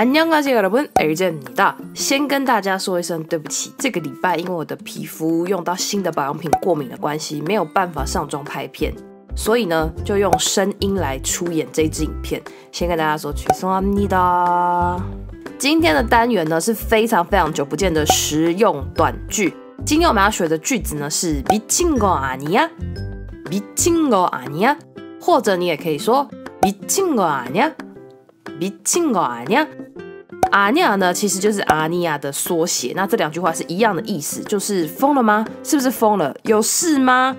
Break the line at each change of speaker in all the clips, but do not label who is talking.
안녕하세요 여러분，尔젠입니다。先跟大家说一声对不起，这个礼拜因为我的皮肤用到新的保养品过敏的关系，没有办法上妆拍片，所以呢就用声音来出演这支影片。先跟大家说，죄송합니다。今天的单元呢是非常非常久不见的实用短句。今天我们要学的句子呢是미친거아니 야， 미친거아니 야， 或者你也可以说미친거아니 야， 미친거아니 야。 阿尼亚呢，其实就是阿尼亚的缩写。那这两句话是一样的意思，就是疯了吗？是不是疯了？有事吗？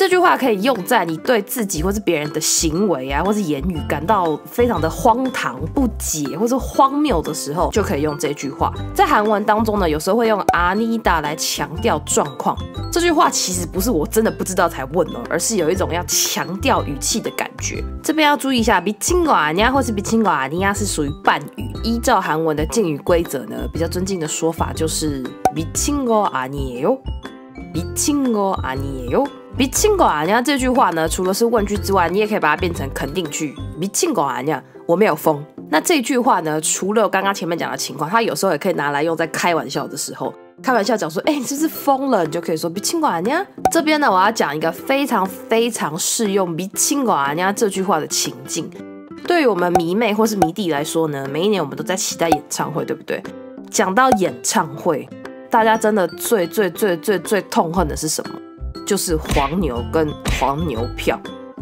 这句话可以用在你对自己或是别人的行为啊，或是言语感到非常的荒唐、不解或是荒谬的时候，就可以用这句话。在韩文当中呢，有时候会用阿尼达来强调状况。这句话其实不是我真的不知道才问哦，而是有一种要强调语气的感觉。这边要注意一下，比亲狗阿尼亚或是比亲狗阿尼亚是属于半语。依照韩文的敬语规则呢，比较尊敬的说法就是比亲狗阿尼耶哟，比亲狗阿尼耶哟。比亲狗啊，你这句话呢，除了是问句之外，你也可以把它变成肯定句。比亲狗啊，你我没有疯。那这句话呢，除了刚刚前面讲的情况，它有时候也可以拿来用在开玩笑的时候。开玩笑讲说，哎，你这是疯了，你就可以说比亲狗啊，你这边呢，我要讲一个非常非常适用比亲狗啊，你这句话的情境。对于我们迷妹或是迷弟来说呢，每一年我们都在期待演唱会，对不对？讲到演唱会，大家真的最最最最最痛恨的是什么？就是黄牛跟黄牛票，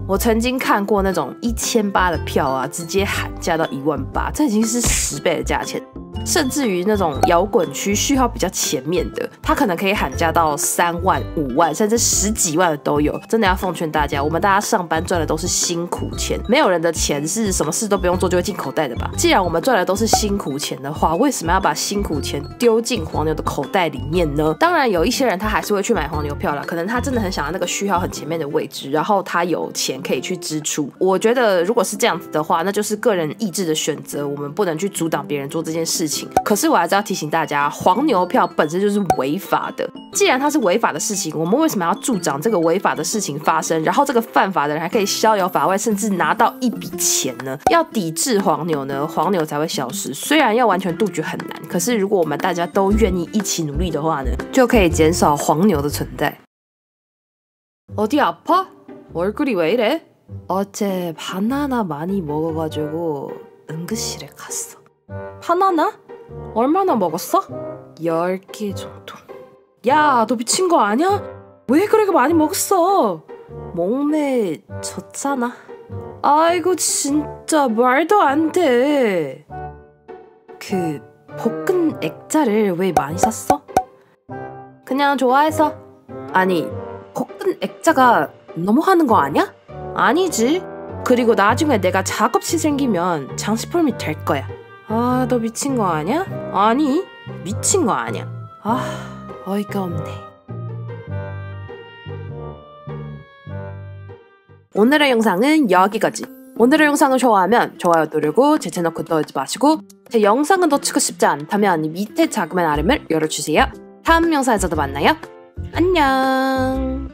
我曾经看过那种一千八的票啊，直接喊价到一万八，这已经是十倍的价钱。甚至于那种摇滚区序号比较前面的，他可能可以喊价到三万、五万，甚至十几万的都有。真的要奉劝大家，我们大家上班赚的都是辛苦钱，没有人的钱是什么事都不用做就会进口袋的吧？既然我们赚的都是辛苦钱的话，为什么要把辛苦钱丢进黄牛的口袋里面呢？当然，有一些人他还是会去买黄牛票了，可能他真的很想要那个序号很前面的位置，然后他有钱可以去支出。我觉得如果是这样子的话，那就是个人意志的选择，我们不能去阻挡别人做这件事情。可是我还是要提醒大家，黄牛票本身就是违法的。既然它是违法的事情，我们为什么要助长这个违法的事情发生？然后这个犯法的人还可以逍遥法外，甚至拿到一笔钱呢？要抵制黄牛呢，黄牛才会消失。虽然要完全杜绝很难，可是如果我们大家都愿意一起努力的话呢，就可以减少黄牛的存在。어디아파얼굴이왜이래어제바나나많이먹어가지고응급실에갔어 바나나? 얼마나 먹었어? 10개 정도. 야, 너 미친 거 아니야? 왜 그렇게 많이 먹었어? 몸매 졌잖아. 아이고, 진짜 말도 안 돼. 그, 볶은 액자를 왜 많이 샀어? 그냥 좋아해서. 아니, 볶은 액자가 너무하는 거 아니야? 아니지. 그리고 나중에 내가 작업실 생기면 장식품이 될 거야. 아, 너 미친 거 아니야? 아니, 미친 거 아니야. 아, 어이가 없네. 오늘의 영상은 여기까지. 오늘의 영상을 좋아하면 좋아요 누르고 제 채널 구독하지 마시고 제 영상을 놓치고 싶지 않다면 밑에 자그마한 알림을 열어주세요. 다음 영상에서도 만나요. 안녕.